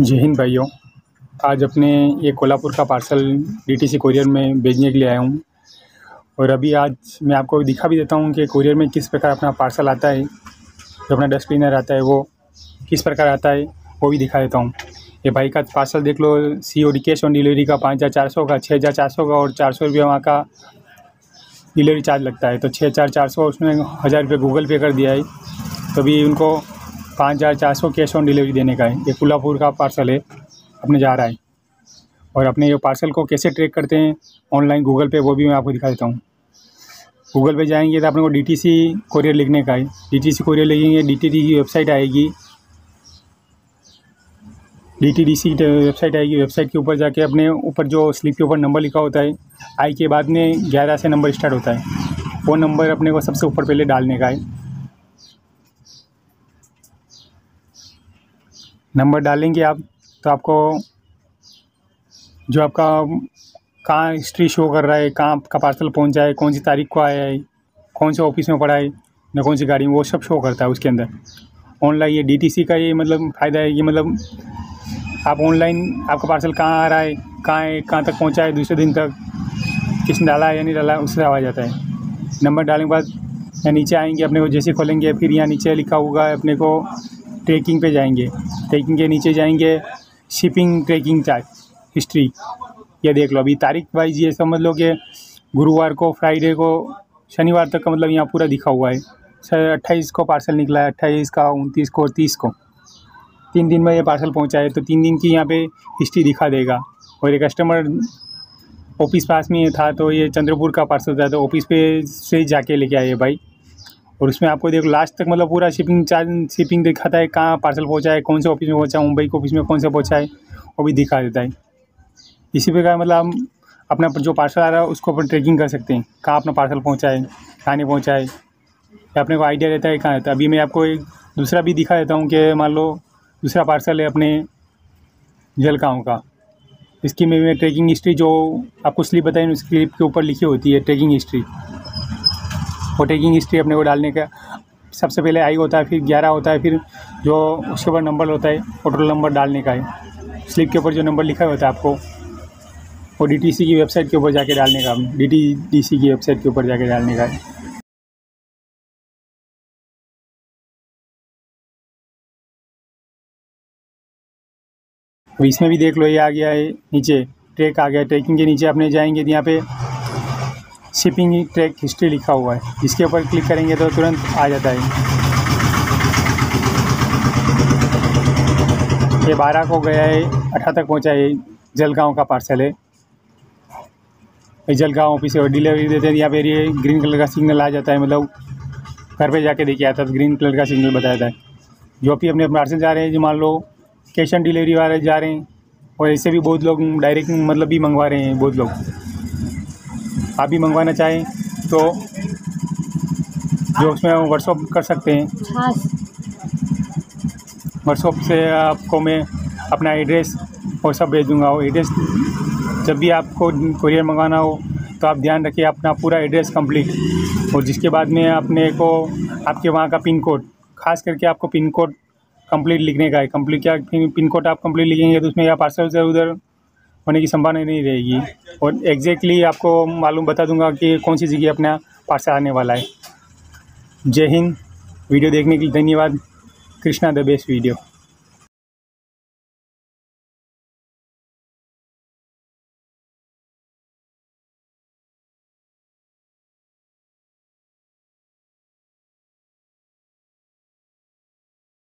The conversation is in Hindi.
जय हिंद भाइयों। आज अपने ये कोल्हापुर का पार्सल डीटीसी कोरियर में भेजने के लिए आया हूँ। और अभी आज मैं आपको दिखा भी देता हूँ कि कोरियर में किस प्रकार अपना पार्सल आता है, जो अपना डस्ट क्लीनर आता है वो किस प्रकार आता है, वो भी दिखा देता हूँ। ये भाई का पार्सल देख लो C O D cash on delivery का पाँच हज़ार चार सौ का, छः हज़ार चार सौ का और चार सौ रुपये वहाँ का डिलीवरी चार्ज लगता है। तो छः हज़ार चार सौ उसमें हज़ार रुपये गूगल पे कर दिया है। तो अभी उनको पाँच हज़ार चार सौ कैश ऑन डिलीवरी देने का है। ये कोल्हापुर का पार्सल है। अपने जा रहा है। और अपने ये पार्सल को कैसे ट्रैक करते हैं, ऑनलाइन गूगल पे, वो भी मैं आपको दिखा देता हूँ। गूगल पे जाएँगे तो अपने को डी टी सी कोरियर लिखने का है। डी टी सी कोरियर लिखेंगे डी टी की वेबसाइट आएगी। D T D C website आएगी। वेबसाइट के ऊपर जाके अपने ऊपर जो स्लिप के ऊपर नंबर लिखा होता है, आई के बाद में ग्यारह से नंबर स्टार्ट होता है। वो नंबर अपने को सबसे ऊपर पहले डालने का है। नंबर डालेंगे आप तो आपको जो आपका कहाँ हिस्ट्री शो कर रहा है, कहाँ आपका पार्सल पहुँचा है कौन सी तारीख को आया है, कौन से ऑफ़िस में पड़ा है या कौन सी गाड़ी में वो सब शो करता है उसके अंदर। ऑनलाइन ये डीटीसी का ये मतलब फ़ायदा है, ये मतलब आप ऑनलाइन आपका पार्सल कहाँ आ रहा है, कहाँ है, कहाँ तक पहुँचा है, दूसरे दिन तक किसने डाला है या नहीं डाला है उससे आवाज़ आता है। नंबर डालने के बाद या नीचे आएँगे, अपने को जैसे खोलेंगे, फिर यहाँ नीचे लिखा होगा अपने को ट्रैकिंग पे जाएँगे, ट्रैकिंग के नीचे जाएँगे, शिपिंग, ट्रैकिंग चार्ज हिस्ट्री। ये देख लो, अभी तारीख वाइज ये समझ लो कि गुरुवार को, फ्राइडे को, शनिवार तक का मतलब यहाँ पूरा दिखा हुआ है। सर अट्ठाईस को पार्सल निकला है, अट्ठाईस का, उनतीस को और तीस को। तीन दिन में ये पार्सल पहुँचा है तो तीन दिन की यहाँ पे हिस्ट्री दिखा देगा। और ये कस्टमर ऑफ़िस पास में था तो ये चंद्रपुर का पार्सल था तो ऑफ़िस पे से जाके लेके आए भाई। और उसमें आपको देखो लास्ट तक मतलब पूरा शिपिंग चार्ज शिपिंग दिखाता है कहाँ पार्सल पहुँचा है, कौन से ऑफ़िस में पहुँचा मुंबई के ऑफ़िस में कौन सा पहुँचा है, वो भी दिखा देता है। इसी प्रकार मतलब हम अपना जो पार्सल आ रहा है, उसको अपन ट्रैकिंग कर सकते हैं, कहाँ अपना पार्सल पहुँचा है, कहाँ नहीं पहुँचा है। या अपने को आइडिया रहता है कहाँ रहता है। अभी मैं आपको एक दूसरा भी दिखा देता हूँ कि मान लो, दूसरा पार्सल है अपने जलगाँव का। इसकी में ट्रैकिंग हिस्ट्री जो आपको स्लिप बताई उस स्लिप के ऊपर लिखी होती है ट्रैकिंग हिस्ट्री वो ट्रैकिंग हिस्ट्री अपने को डालने का सबसे पहले आई होता है, फिर ग्यारह होता है, फिर जो उसके ऊपर नंबर होता है, टोटल नंबर डालने का है। स्लिप के ऊपर जो नंबर लिखा होता है आपको, वो डी की वेबसाइट के ऊपर जाके डालने का डी टी की वेबसाइट के ऊपर जाके डालने का है। अब इसमें भी देख लो, ये आ गया है नीचे, ट्रैक आ गया, ट्रैकिंग के नीचे अपने जाएँगे तो यहाँ पे शिपिंग ट्रैक हिस्ट्री लिखा हुआ है। इसके ऊपर क्लिक करेंगे तो तुरंत आ जाता है। ये बारह को गया है, अठारह तक पहुँचा है, जलगांव का पार्सल है। जलगांव ऑफ़िस है डिलीवरी देते हैं। यहाँ पे ये ग्रीन कलर का सिग्नल आ जाता है मतलब घर पे जाके देखिए आता है ग्रीन कलर का सिग्नल बताया है। जो भी अपने पार्सल जा रहे हैं, जो मान लो कैश ऑन डिलीवरी वाले जा रहे हैं, और ऐसे भी बहुत लोग डायरेक्ट मतलब भी मंगवा रहे हैं, बहुत लोग। आप भी मंगवाना चाहें तो जो उसमें व्हाट्सअप कर सकते हैं। व्हाट्सअप से आपको मैं अपना एड्रेस और सब भेज दूँगा। वो एड्रेस जब भी आपको कुरियर मंगवाना हो तो आप ध्यान रखिए अपना पूरा एड्रेस कंप्लीट और जिसके बाद में अपने को आपके वहाँ का पिन कोड खास करके आपको पिन कोड कंप्लीट लिखने का है। कंप्लीट क्या पिन कोड आप कंप्लीट लिखेंगे तो उसमें या पार्सल से उधर होने की संभावना नहीं रहेगी। और एग्जैक्टली आपको मालूम बता दूँगा कि कौन सी जगह अपना पार्सल आने वाला है। जय हिंद। वीडियो देखने के लिए धन्यवाद। Krishna the best video.